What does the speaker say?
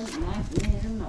你妈，你 cũng như.